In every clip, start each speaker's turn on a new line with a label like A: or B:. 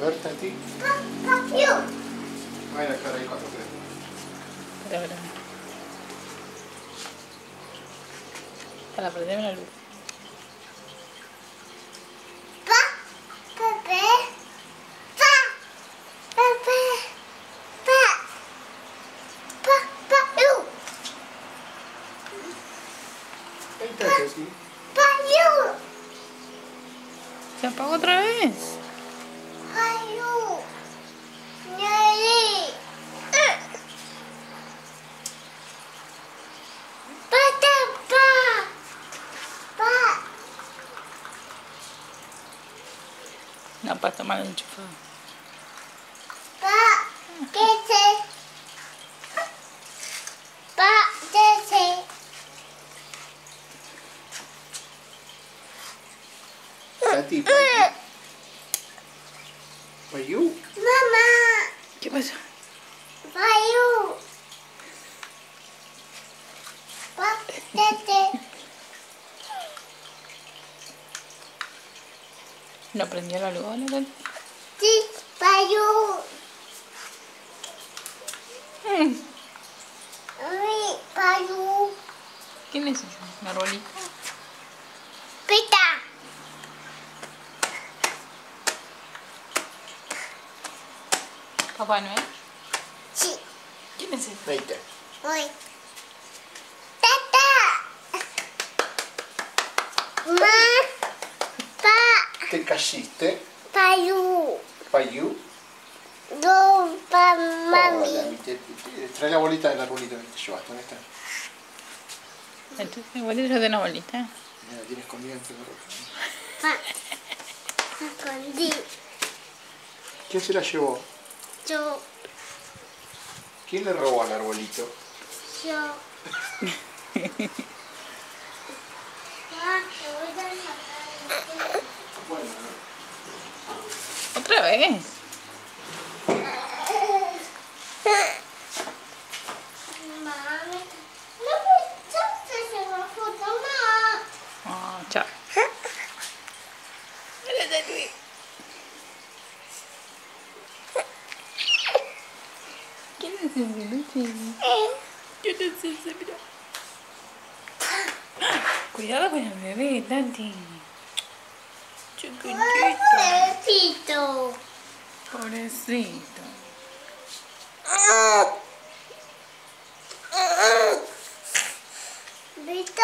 A: ver, Tati. Voy a dejar ahí cuando creo.
B: Espera, espera. Para prenderme la luz. ¿Se apagó otra vez?
C: Papiu. Nyari. Pata pa. Pa.
B: No, para estar mal
A: Payu.
C: Mama.
B: ¿Qué pasa?
C: Pa. Tete.
B: ¿No prendió la luz? Tati.
C: Sí. Payu.
B: Mm. ¿Quién es arbolito? ¿Papá Noel?
C: Sí.
B: ¿Quién es ese?
A: Ahí está.
C: Oi. Tata. Ma. Pa.
A: Te caíste.
C: Payu.
A: Payu.
C: Do pa mami.
A: mi Tati. Trae la bolita del arbolito que te llevaste. ¿Dónde está?
B: Entonces, igualito yo tengo una bolita.
A: Mira, tiene escondida entre la ropa.
C: Pa. Escondí.
A: ¿Quién se la llevó?
C: Yo.
A: ¿Quién le robó al arbolito?
C: Yo. Ah, te voy a dar la
A: Bueno,
B: ¿Otra vez?
C: Mami. No pensaste en la foto, ma.
B: Ah, chao. Mira, Tati. ¿Quién es ese, Luchi? ¿Quién es ese? Mira. Cuidado con el bebé, Tati. Chiquitito.
C: Pobrecito.
B: Pobrecito.
C: ¿Viste?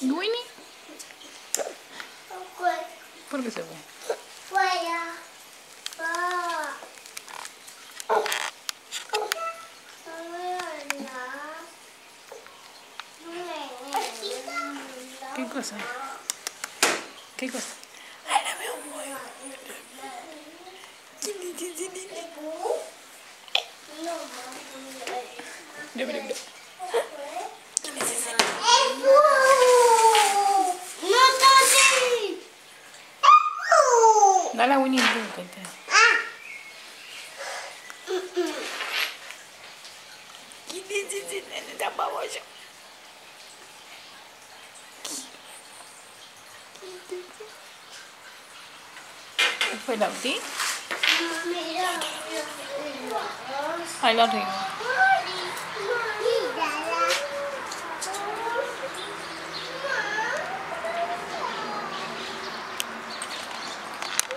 B: ¿Winnie? ¿Por qué se fue? ¿Qué cosa? ¿Qué cosa? Ay, la veo muy. Mira, mira, mira. Dale a Winnie te- ¿Quién es ese nene tan baboso? ¿Fue Lauti? Ay, lo río.